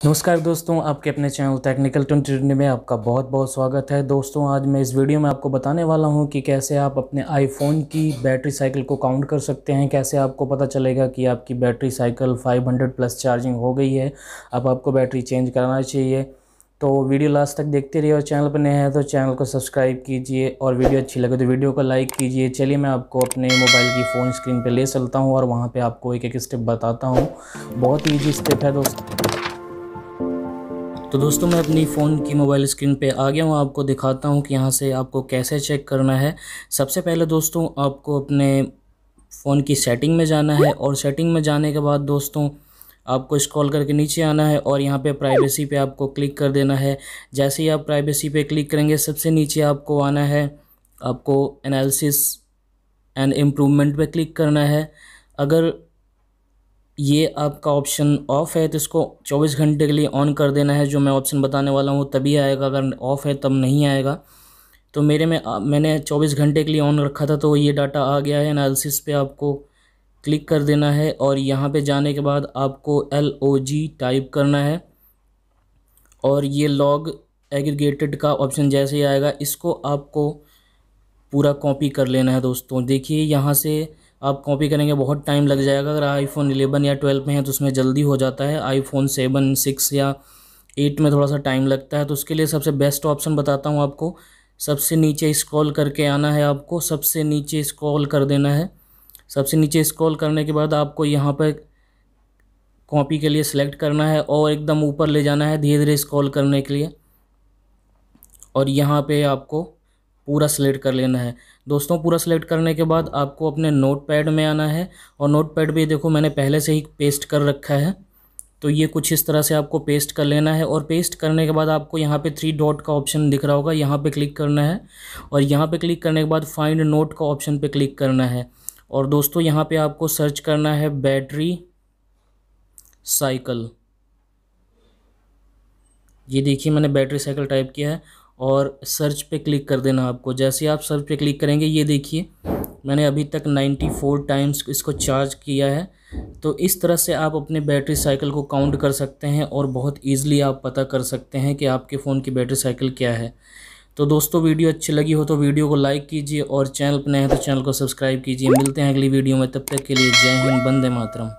नमस्कार दोस्तों, आपके अपने चैनल टेक्निकल ट्वेंटी में आपका बहुत बहुत स्वागत है। दोस्तों, आज मैं इस वीडियो में आपको बताने वाला हूँ कि कैसे आप अपने आईफोन की बैटरी साइकिल को काउंट कर सकते हैं। कैसे आपको पता चलेगा कि आपकी बैटरी साइकिल 500 प्लस चार्जिंग हो गई है। अब आपको बैटरी चेंज कराना चाहिए। तो वीडियो लास्ट तक देखते रहिए और चैनल पर नए हैं तो चैनल को सब्सक्राइब कीजिए और वीडियो अच्छी लगे तो वीडियो को लाइक कीजिए। चलिए मैं आपको अपने मोबाइल की फ़ोन स्क्रीन पर ले चलता हूँ और वहाँ पर आपको एक एक स्टेप बताता हूँ। बहुत ईजी स्टेप है दोस्तों। तो दोस्तों, मैं अपनी फ़ोन की मोबाइल स्क्रीन पे आ गया हूँ। आपको दिखाता हूँ कि यहाँ से आपको कैसे चेक करना है। सबसे पहले दोस्तों, आपको अपने फ़ोन की सेटिंग में जाना है और सेटिंग में जाने के बाद दोस्तों, आपको स्क्रॉल करके नीचे आना है और यहाँ पे प्राइवेसी पे आपको क्लिक कर देना है। जैसे ही आप प्राइवेसी पे क्लिक करेंगे, सबसे नीचे आपको आना है। आपको एनालिसिस एंड इम्प्रूवमेंट पे क्लिक करना है। अगर ये आपका ऑप्शन ऑफ़ है तो इसको 24 घंटे के लिए ऑन कर देना है, जो मैं ऑप्शन बताने वाला हूँ, तभी आएगा। अगर ऑफ़ है, तब नहीं आएगा। तो मेरे में मैंने 24 घंटे के लिए ऑन रखा था तो ये डाटा आ गया है। एनालिसिस पे आपको क्लिक कर देना है, और यहाँ पे जाने के बाद आपको एल ओ जी टाइप करना है। और ये लॉग एग्रीगेटेड का ऑप्शन जैसे ही आएगा, इसको आपको पूरा कॉपी कर लेना है, दोस्तों। देखिए, यहाँ से आप कॉपी करेंगे, बहुत टाइम लग जाएगा। अगर आईफोन 11 या 12 में है तो उसमें जल्दी हो जाता है। आईफोन 7 6 या 8 में थोड़ा सा टाइम लगता है। तो उसके लिए सबसे बेस्ट ऑप्शन बताता हूँ आपको। सबसे नीचे स्क्रॉल करके आना है आपको। सबसे नीचे स्क्रॉल कर देना है। सबसे नीचे स्क्रॉल करने के बाद आपको यहाँ पर कॉपी के लिए सिलेक्ट करना है और एकदम ऊपर ले जाना है धीरे धीरे स्क्रॉल करने के लिए। और यहाँ पे आपको पूरा सेलेक्ट कर लेना है। दोस्तों, पूरा सेलेक्ट करने के बाद आपको अपने नोट पैड में आना है और नोट पैड भी देखो, मैंने पहले से ही पेस्ट कर रखा है। तो ये कुछ इस तरह से आपको पेस्ट कर लेना है और पेस्ट करने के बाद आपको यहाँ पे थ्री डॉट का ऑप्शन दिख रहा होगा, यहाँ पे क्लिक करना है और यहाँ पे क्लिक करने के बाद फाइंड नोट का ऑप्शन पे क्लिक करना है। और दोस्तों, यहाँ पे आपको सर्च करना है बैटरी साइकिल ये देखिए, मैंने बैटरी साइकिल टाइप किया है और सर्च पे क्लिक कर देना आपको। जैसे आप सर्च पे क्लिक करेंगे, ये देखिए, मैंने अभी तक 94 टाइम्स इसको चार्ज किया है। तो इस तरह से आप अपने बैटरी साइकिल को काउंट कर सकते हैं और बहुत ईजिली आप पता कर सकते हैं कि आपके फ़ोन की बैटरी साइकिल क्या है। तो दोस्तों, वीडियो अच्छी लगी हो तो वीडियो को लाइक कीजिए और चैनल पर नए हैं तो चैनल को सब्सक्राइब कीजिए। मिलते हैं अगली वीडियो में, तब तक के लिए जय हिंद बंदे मातरम।